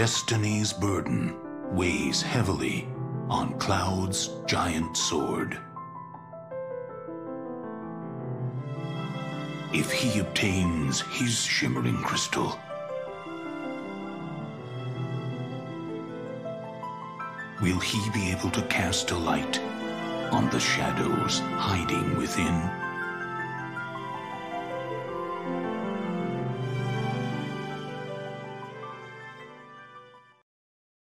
Destiny's burden weighs heavily on Cloud's giant sword. If he obtains his shimmering crystal, will he be able to cast a light on the shadows hiding within?